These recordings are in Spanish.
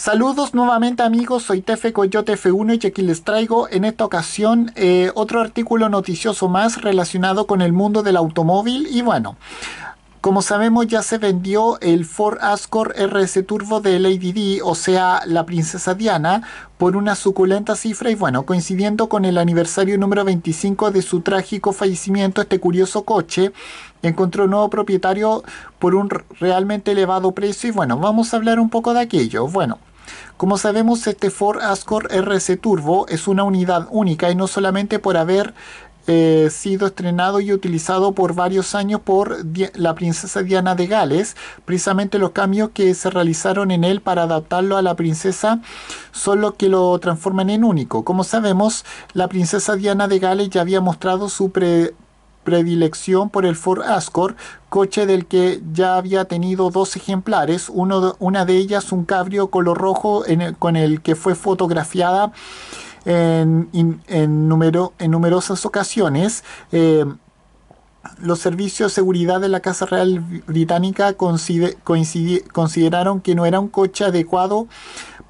Saludos nuevamente amigos, soy Tefe Coyote F1 y aquí les traigo en esta ocasión eh, otro artículo noticioso más relacionado con el mundo del automóvil. Y bueno, como sabemos ya se vendió el Ford Ascor RS Turbo de Lady D, o sea la princesa Diana, por una suculenta cifra. Y bueno, coincidiendo con el aniversario número 25 de su trágico fallecimiento, este curioso coche encontró un nuevo propietario por un realmente elevado precio. Y bueno, vamos a hablar un poco de aquello. Bueno, como sabemos, este Ford Ascor RS Turbo es una unidad única y no solamente por haber eh, sido estrenado y utilizado por varios años por la princesa Diana de Gales. Precisamente los cambios que se realizaron en él para adaptarlo a la princesa son los que lo transforman en único. Como sabemos, la princesa Diana de Gales ya había mostrado su pre predilección por el Ford Ascor, coche del que ya había tenido dos ejemplares, uno, una de ellas un cabrio color rojo con el que fue fotografiada en, en, numerosas ocasiones. Eh, los servicios de seguridad de la Casa Real Británica consideraron que no era un coche adecuado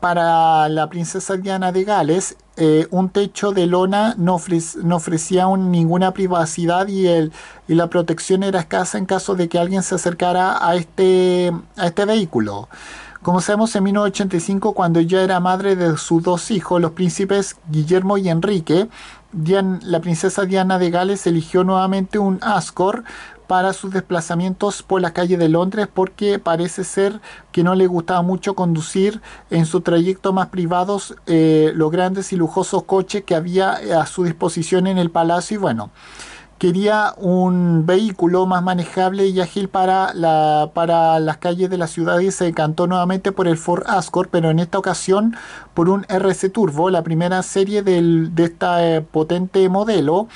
para la princesa Diana de Gales eh, un techo de lona no, ofrecía ninguna privacidad y, el, y la protección era escasa en caso de que alguien se acercara a este, a este vehículo. Como sabemos, en 1985, cuando ya era madre de sus dos hijos, los príncipes Guillermo y Enrique, la princesa Diana de Gales eligió nuevamente un Ascor para sus desplazamientos por la calle de Londres porque parece ser que no le gustaba mucho conducir en su trayecto más privados eh, los grandes y lujosos coches que había a su disposición en el palacio. Y bueno quería un vehículo más manejable y ágil para, la, para las calles de la ciudad y se decantó nuevamente por el Ford Ascor, pero en esta ocasión por un RC Turbo, la primera serie del, de este potente modelo.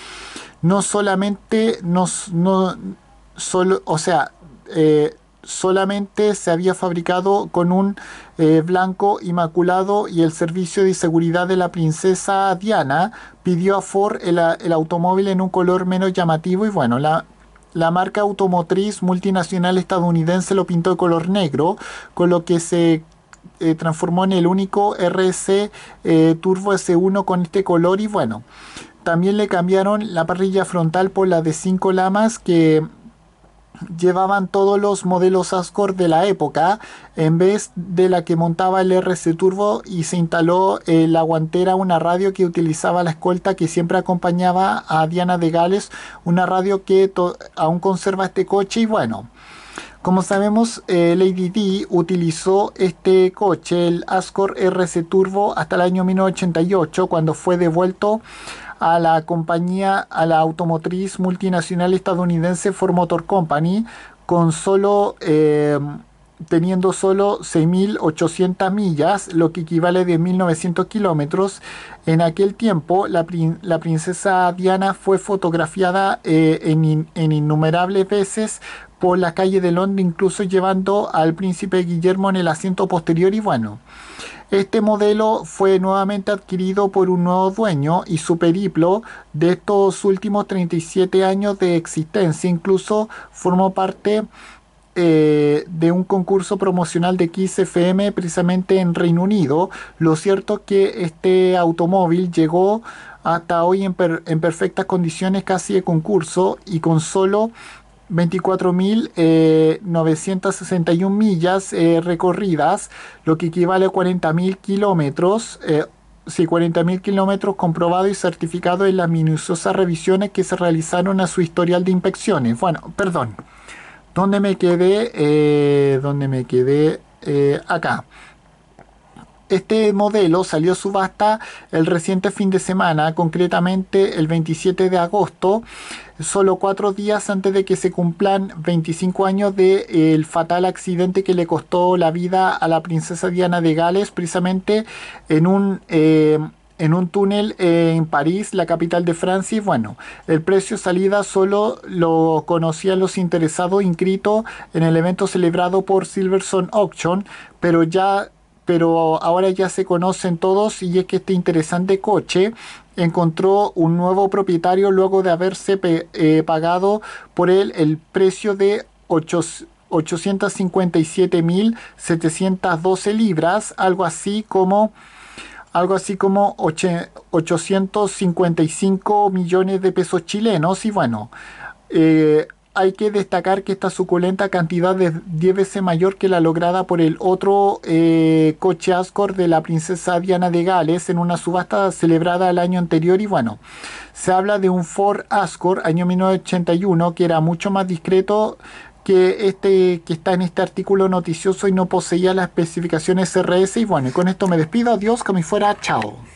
No solamente no, solo, o sea, eh, solamente se había fabricado con un eh, blanco inmaculado y el servicio de seguridad de la princesa Diana pidió a Ford el, automóvil en un color menos llamativo y bueno, la, la marca automotriz multinacional estadounidense lo pintó de color negro, con lo que se eh, transformó en el único RS Turbo S1 con este color y bueno, también le cambiaron la parrilla frontal por la de 5 lamas que llevaban todos los modelos Ascor de la época en vez de la que montaba el RC Turbo y se instaló en la guantera una radio que utilizaba la escolta que siempre acompañaba a Diana de Gales, una radio que aún conserva este coche y bueno. Como sabemos, eh, Lady D utilizó este coche, el Ascor RC Turbo, hasta el año 1988, cuando fue devuelto a la compañía, a la automotriz multinacional estadounidense Ford Motor Company, con solo, eh, teniendo solo 6.800 millas, lo que equivale a 1.900 kilómetros. En aquel tiempo, la, princesa Diana fue fotografiada eh, en, en innumerables veces por la calle de Londres, incluso llevando al príncipe Guillermo en el asiento posterior y bueno. Este modelo fue nuevamente adquirido por un nuevo dueño y su periplo de estos últimos 37 años de existencia incluso formó parte eh, de un concurso promocional de XFM precisamente en Reino Unido. Lo cierto es que este automóvil llegó hasta hoy en, en perfectas condiciones casi de concurso y con solo 24.961 eh, millas eh, recorridas, lo que equivale a 40.000 kilómetros. Eh, sí, 40.000 kilómetros comprobados y certificados en las minuciosas revisiones que se realizaron a su historial de inspecciones. Bueno, perdón. ¿Dónde me quedé? ¿Dónde me quedé? acá. Este modelo salió a subasta el reciente fin de semana, concretamente el 27 de agosto, solo cuatro días antes de que se cumplan 25 años del de, fatal accidente que le costó la vida a la princesa Diana de Gales, precisamente en un... Eh, en un túnel en París, la capital de Francia. Y bueno, el precio salida solo lo conocían los interesados inscritos en el evento celebrado por Silverson Auction, pero ya pero ahora ya se conocen todos y es que este interesante coche encontró un nuevo propietario luego de haberse eh, pagado por él el precio de 8, 857.712 libras, algo así como algo así como 855 millones de pesos chilenos. Y bueno, eh, hay que destacar que esta suculenta cantidad es 10 veces mayor que la lograda por el otro eh, coche Ascor de la princesa Diana de Gales en una subasta celebrada el año anterior. Y bueno, se habla de un Ford Ascor año 1981 que era mucho más discreto que este que está en este artículo noticioso y no poseía las especificaciones RS y bueno, con esto me despido, adiós, como fuera, chao.